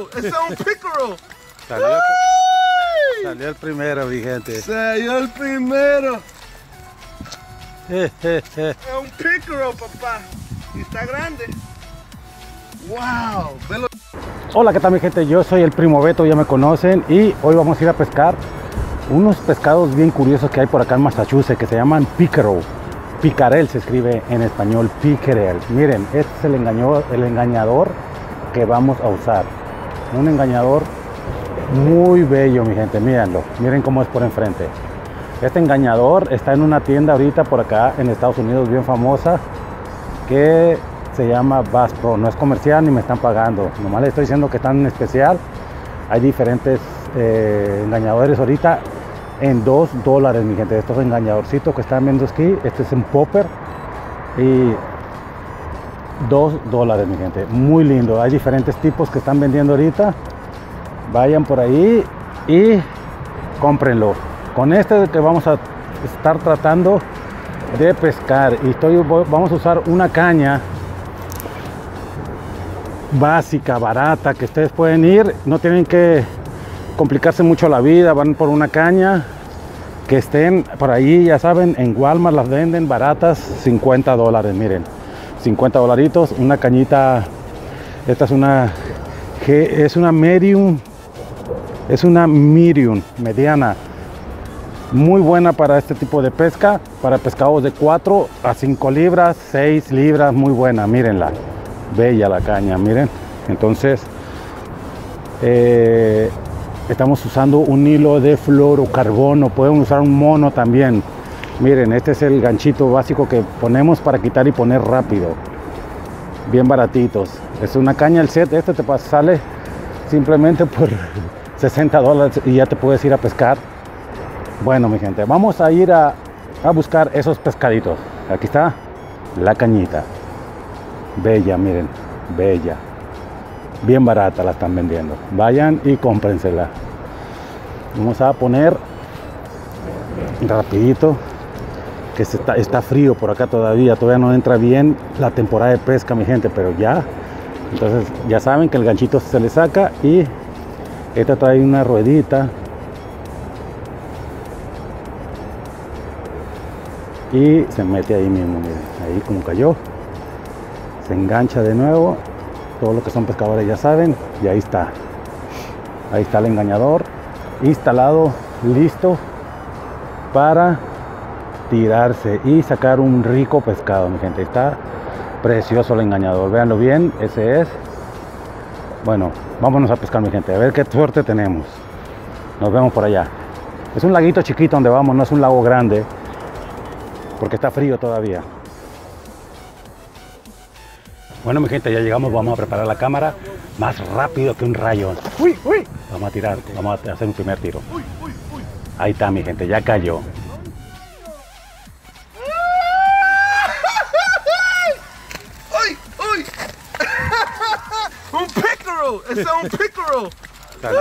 pícaro! ¡Ese es un pícaro! Salió, salió el primero, mi gente. Salió el primero. Es un pícaro, papá. Y está grande. ¡Wow! Velo. Hola, ¿qué tal mi gente? Yo soy el primo Beto, ya me conocen y hoy vamos a ir a pescar unos pescados bien curiosos que hay por acá en Massachusetts que se llaman pícaro. Picarel se escribe en español, picarel. Miren, este es el, engaño- el engañador que vamos a usar. Un engañador muy bello, mi gente, mírenlo. Miren cómo es por enfrente. Este engañador está en una tienda ahorita por acá en Estados Unidos bien famosa que se llama Bass Pro. No es comercial ni me están pagando. Nomás les estoy diciendo que están en especial. Hay diferentes eh, engañadores ahorita en 2 dólares, mi gente. Estos engañadorcitos que están viendo aquí. Este es un popper y 2 dólares, mi gente. Muy lindo. Hay diferentes tipos que están vendiendo ahorita. Vayan por ahí y cómprenlo. Con este que vamos a estar tratando de pescar y estoy, vamos a usar una caña básica, barata, que ustedes pueden ir, no tienen que complicarse mucho la vida, van por una caña que estén por ahí, ya saben, en Walmart las venden baratas, 50 dólares, miren, 50 dolaritos, una cañita, esta es una, es una medium, es una medium, mediana, muy buena para este tipo de pesca, para pescados de 4 a 5 libras, 6 libras, muy buena, mírenla, bella la caña, miren. Entonces, eh, estamos usando un hilo de fluorocarbono, pueden usar un mono también. Miren, este es el ganchito básico que ponemos para quitar y poner rápido. Bien baratitos. Es una caña el set, este te sale simplemente por 60 dólares y ya te puedes ir a pescar. Bueno, mi gente, vamos a ir a, a buscar esos pescaditos. Aquí está la cañita. Bella, miren, bella. Bien barata la están vendiendo. Vayan y cómprensela. Vamos a poner rapidito que se está, está frío por acá todavía. Todavía no entra bien la temporada de pesca, mi gente, pero ya. Entonces ya saben que el ganchito se le saca y esta trae una ruedita y se mete ahí mismo, miren, ahí como cayó, se engancha de nuevo, todo lo que son pescadores ya saben, y ahí está, ahí está el engañador, instalado, listo para tirarse y sacar un rico pescado, mi gente, está precioso el engañador, véanlo bien, ese es, bueno, vámonos a pescar, mi gente, a ver qué suerte tenemos, nos vemos por allá, es un laguito chiquito donde vamos, no es un lago grande, porque está frío todavía. Bueno, mi gente, ya llegamos. Vamos a preparar la cámara más rápido que un rayo. ¡Uy, uy! Vamos a tirar, vamos a hacer un primer tiro. Ahí está, mi gente, ya cayó. ¡Ese es un pícaro! Salió,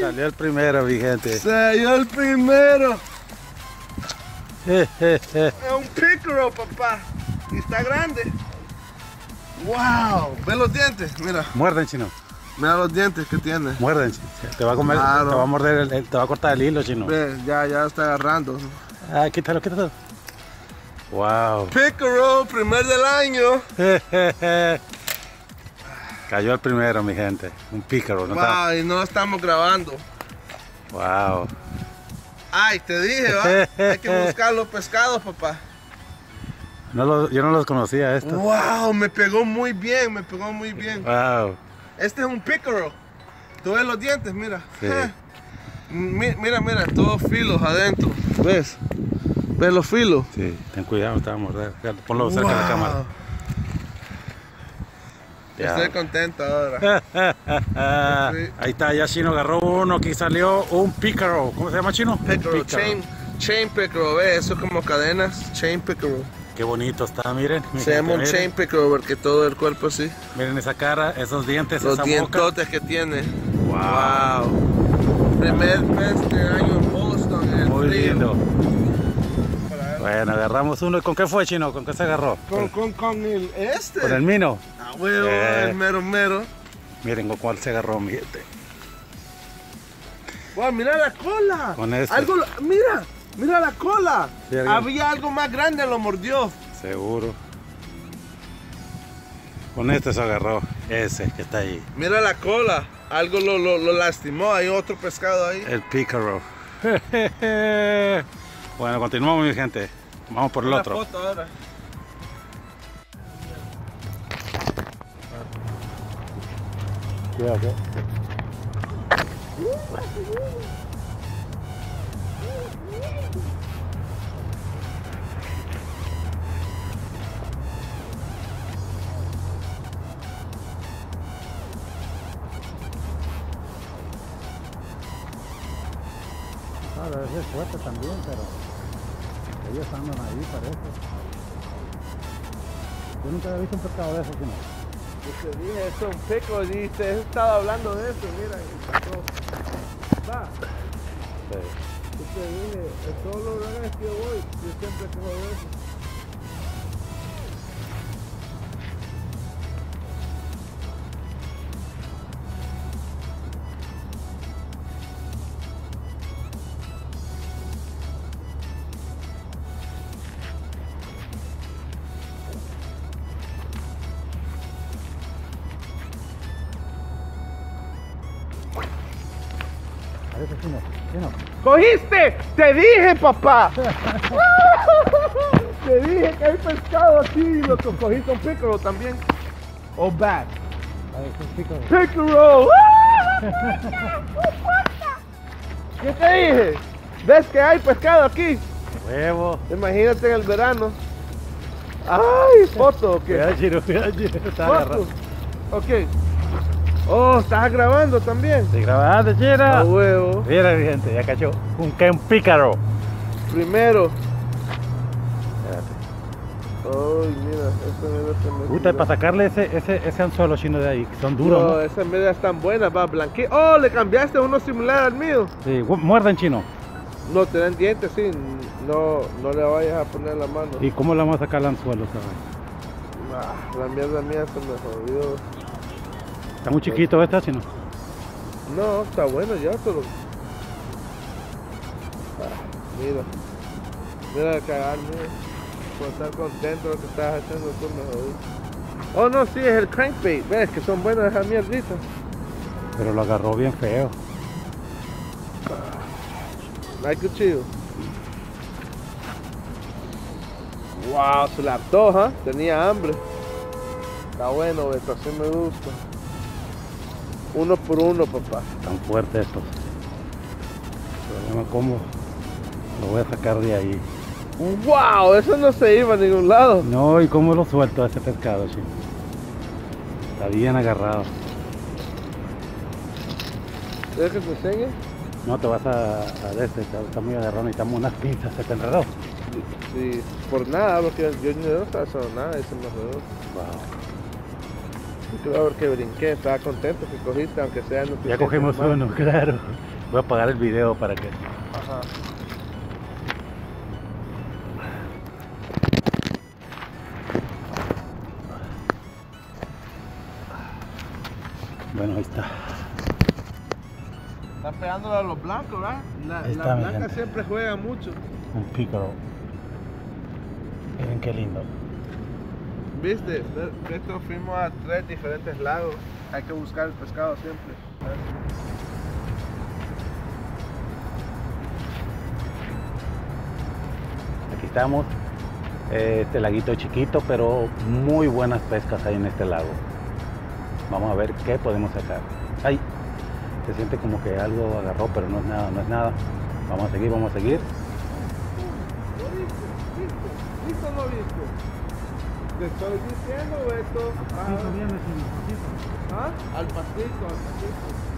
salió el primero, mi gente. Salió el primero. Es un pícaro, papá. Y está grande. ¡Wow! Ve los dientes, mira. Muerden, chino. Mira los dientes que tiene. Muerden. Te va a comer, Claro. te va a morder, el- te va a cortar el hilo, chino. Ve, ya, ya está agarrando. Ah, quítalo, quítalo. Wow. Pícaro, primer del año. Cayó el primero, mi gente. Un pícaro, ¿no está? Wow, y no estamos grabando. Wow. Ay, te dije, ¿va? Hay que buscar los pescados, papá. No lo- yo no los conocía estos. Wow, me pegó muy bien, me pegó muy bien. Wow. Este es un pícaro. Tú ves los dientes, mira. Sí. Mira, mira, todos filos adentro. ¿Ves? ¿Ves los filos? Sí, ten cuidado, te va a morder. Fíjate, Ponlo cerca de la cámara. Ya. Estoy contento ahora. Sí. Ahí está, ya Chino agarró uno, aquí salió un pícaro. ¿Cómo se llama Chino? Pícaro, chain, chain pícaro, ¿ves? Eso como cadenas, chain pícaro. Qué bonito está, miren. mi Se llama un miren. chain pícaro porque todo el cuerpo así. Miren esa cara, esos dientes, Los esa boca. dientotes que tiene. Wow. Wow. Primer pez de año en Boston. en el Muy frío. lindo. Bueno, agarramos uno. ¿Con qué fue, Chino? ¿Con qué se agarró? Con, con, con el este. Con el mino. Ah, huevo, Eh. el mero mero. Miren con cuál se agarró mi gente. Wow, mira la cola. Con este. Algo, mira, mira la cola. Sí, Había algo más grande, lo mordió. Seguro. Con este se agarró. Ese que está ahí. Mira la cola. Algo lo, lo, lo lastimó. Hay otro pescado ahí. El pícaro. bueno, continuamos mi gente. Vamos por el Una otro. foto ahora. Cuidado, Claro, ese es fuerte también, pero ellos andan ahí, parece. Yo nunca había visto un pescado de esos, sino. Yo te dije, eso es un pico. Y te he estado hablando de eso. Mira, y pasó. Va. Yo te dije, en todos los lugares que voy, yo siempre de eso. Parece chino, chino. ¡Cogiste! ¡Te dije, papá! Te dije que hay pescado aquí y lo que cogiste un pícaro también. O un pícaro. ¡Pícaro! ¿Qué te dije? ¿Ves que hay pescado aquí? Huevo. Imagínate en el verano. ¡Ay! Foto, ¿qué? Cuidado, chino, cuidado, chino. Está Foto. agarrado. Ok. Oh, ¿estás grabando también? Estoy grabando, chino. A huevo. Mira, mi gente, ya cachó un Ken pícaro. Primero. Ay, mira, esta mira se me Puta, para sacarle ese, ese, ese anzuelo chino de ahí, que son duros, No, ¿no? esas medias están buenas, va blanque. Oh, le cambiaste uno similar al mío. Sí, muerden chino. No, te dan dientes, sí. No, no le vayas a poner la mano. ¿Y cómo le vamos a sacar el anzuelo, sabes? Ah, la mierda mía se me jodió. Está muy chiquito esta chino. No, está bueno ya, pero. Ah, mira. Mira cagar, mira. Por estar contento de lo que estás haciendo, tú me. Oh, no, sí, es el crankbait. Ves que son buenas esas mierditas. Pero lo agarró bien feo. No hay cuchillo. Wow, se la ¿ah? Tenía hambre. Está bueno, esto así me gusta. Uno por uno, papá. Tan fuertes estos. El problema cómo lo voy a sacar de ahí. Wow, eso no se iba a ningún lado. No, y cómo lo suelto a ese pescado, chino. Está bien agarrado. ¿Quieres que te enseñe? No te vas a, a este, está, está muy agarrado, necesitamos unas pinzas, se te enredó. Sí, por nada, porque yo no estaba haciendo nada y se me rodó. Wow. Creo porque brinqué, estaba contento que cogiste, aunque sea no te Ya cogimos uno, claro. Voy a apagar el video para que. Ajá. Bueno, ahí está. Está pegándole a los blancos, ¿verdad? La, está, blanca siempre juega mucho. Un pícaro. Miren qué lindo. Viste, Ve- esto fuimos a tres diferentes lagos. Hay que buscar el pescado siempre. Aquí estamos. Este laguito chiquito, pero muy buenas pescas hay en este lago. Vamos a ver qué podemos sacar. Ay, se siente como que algo agarró, pero no es nada, no es nada. Vamos a seguir, vamos a seguir. ¿Lo viste? ¿Viste? ¿Viste o no viste? Te estoy diciendo esto. Ah, ¿Ah? Al pasito, al pasito.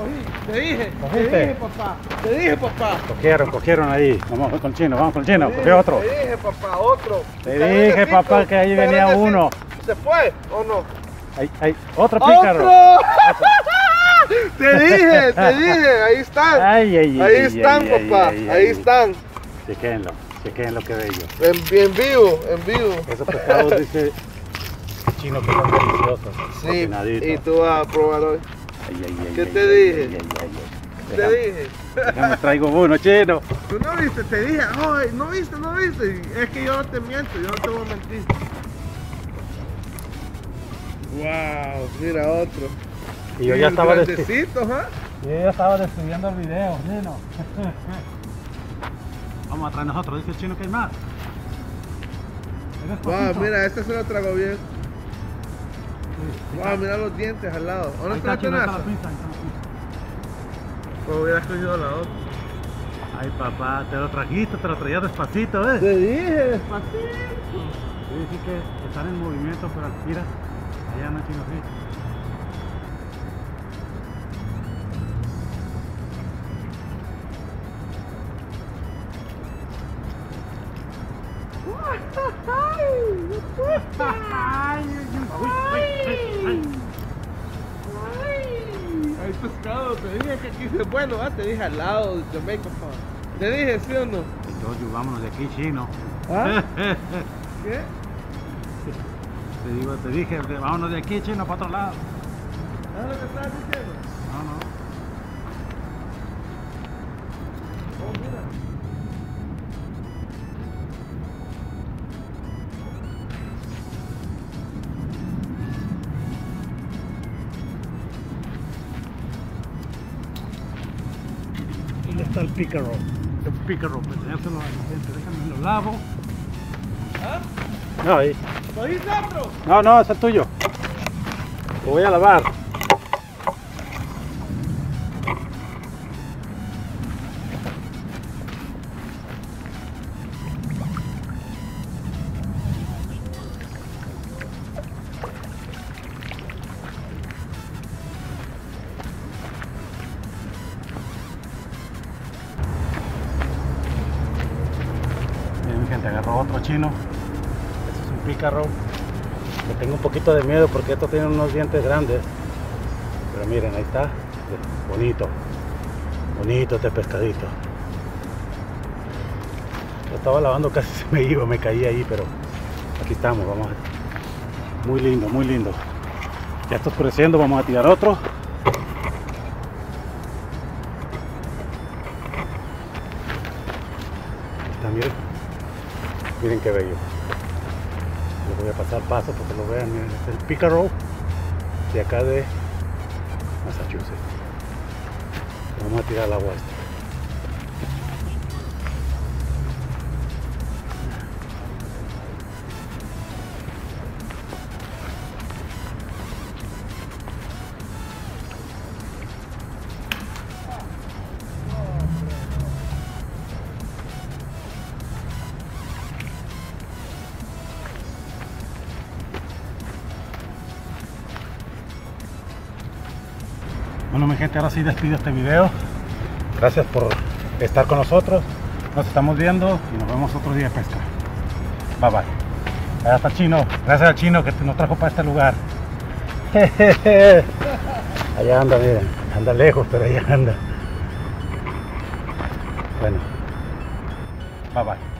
Cogí. Te dije, ¿Cogiste? te dije, papá. Te dije, papá. Cogieron, cogieron ahí. Vamos con el chino, vamos con el chino. Cogió otro. Te dije, papá, otro. Te dije, papá, que ahí venía uno. ¿Se fue o no? Ahí, ahí, otro pícaro. ¡Otro! te dije, te dije, ahí están. Ay, ay, ay, ahí ay, están, papá, ahí están. Chequenlo, chequenlo que bello. En, en vivo, en vivo. Esos pescados dice chino que son deliciosos. Sí, y tú vas a probar hoy. Ay, ay, ay, ¿Qué te dije? Te dije. déjame traigo uno, chino. Tú no viste, te dije, ay, no viste, no viste. Es que yo no te miento, yo no te voy a mentir. Wow, mira otro. Y yo ya estaba, grandecito, ¿ah? yo ya estaba despidiendo el video, chino. Vamos a traer nosotros, dice el chino que hay más. ¿Eres Wow, mira, este se lo trago bien. Wow, mira los dientes al lado. ¿Dónde está, está la tenaza? Pues hubiera cogido la otra. Ay, papá, te lo trajiste, te lo traías despacito, ¿ves? Te dije, despacito. Sí que están en movimiento, pero mira, allá anda chino sí. Hay pescado, te dije que aquí es bueno, ah, te dije al lado de Jamaica. Te dije, ¿sí o no? Giorgio, vámonos de aquí, chino. ¿Ah? ¿Qué? Te digo, te dije, vámonos de aquí, chino, para otro lado. ¿Sabes lo que estabas diciendo? ¿Dónde está el pícaro? El pícaro, para enseñárselo a la gente. Déjame lo lavo. ¿Ah? No, ahí. ¿Cogiste otro? No, no, es tuyo. Lo voy a lavar. Le tengo un poquito de miedo porque estos tienen unos dientes grandes. Pero miren, ahí está. Bonito. Bonito este pescadito. Estaba lavando casi se me iba, me caí ahí, pero aquí estamos, vamos a... Muy lindo, muy lindo. Ya está oscureciendo, vamos a tirar otro. Ahí está, miren. Miren qué bello. Les voy a pasar paso para que lo vean. Es el Picaro de acá de Massachusetts. Vamos a tirar al agua este. Bueno mi gente, ahora sí despido este video. Gracias por estar con nosotros. Nos estamos viendo y nos vemos otro día de pesca. Bye bye. Allá está Chino. Gracias al Chino que nos trajo para este lugar. Allá anda, miren. Anda lejos, pero allá anda. Bueno. Bye bye.